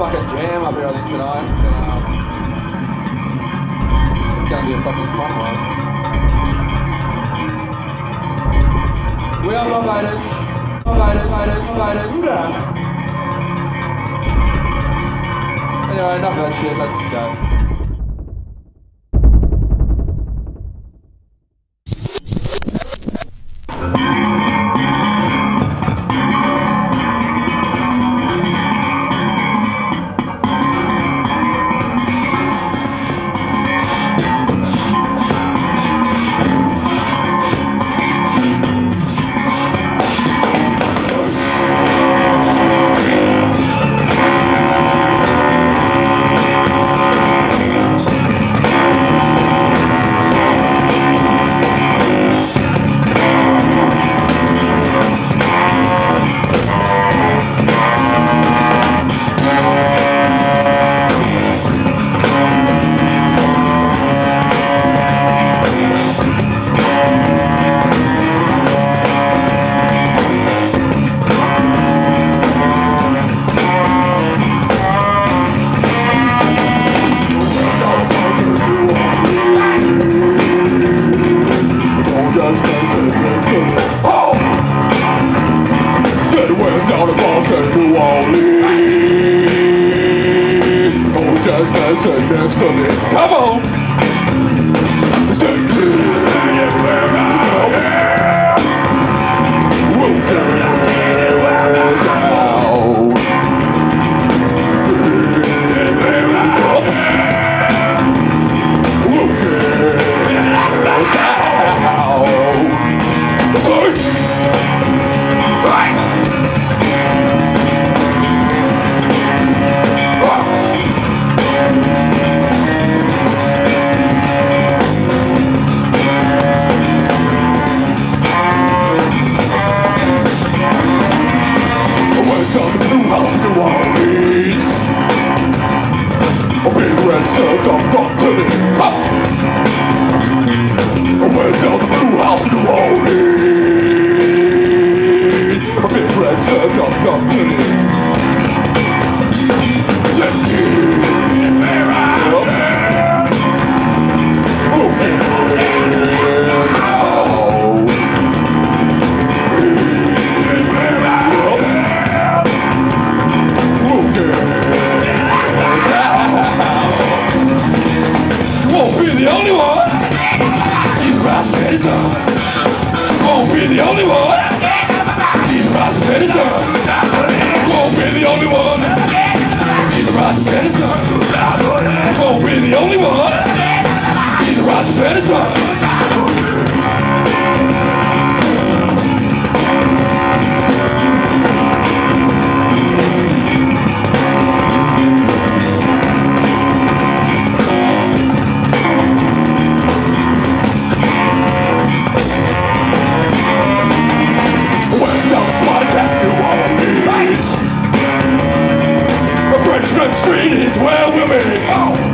fucking jam up here, I think, tonight. Um, it's gonna be a fucking fun one. We are Barbatus. Barbatus, Barbatus, Barbatus. Anyway, enough of that shit. Let's just go. Next to me. Come on! Be the only one. I said it's won't be the only one. I said it's won't be the only one. I said it's won't be the only one. Either I said it's on. street is where we're living.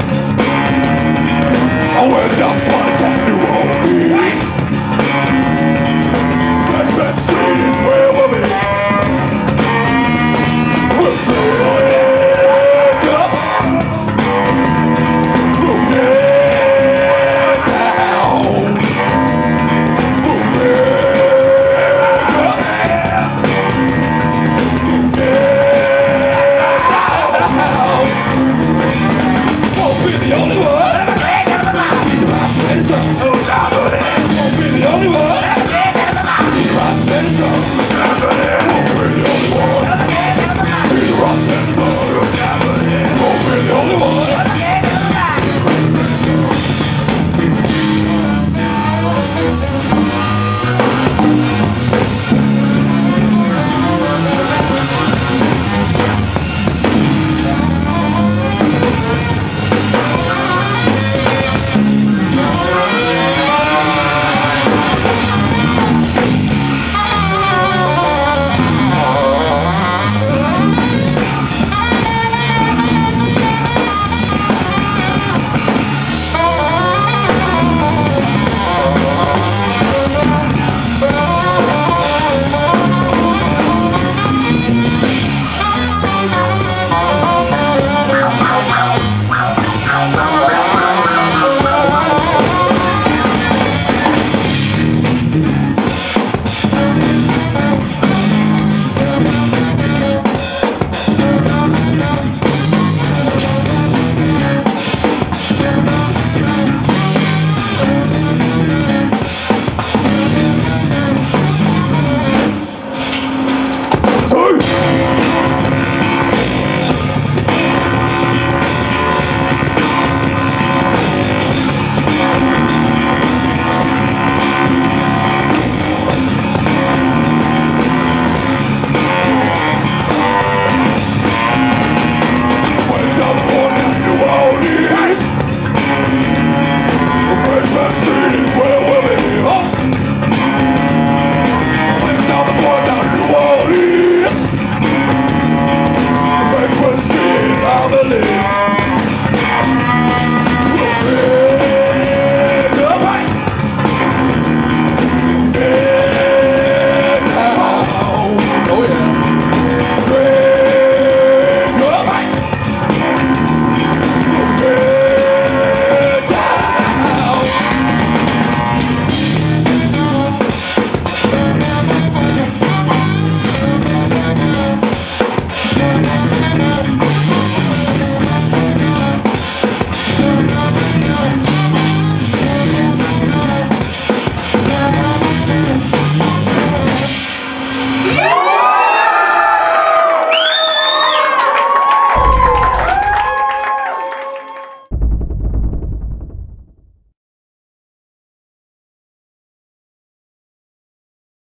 of.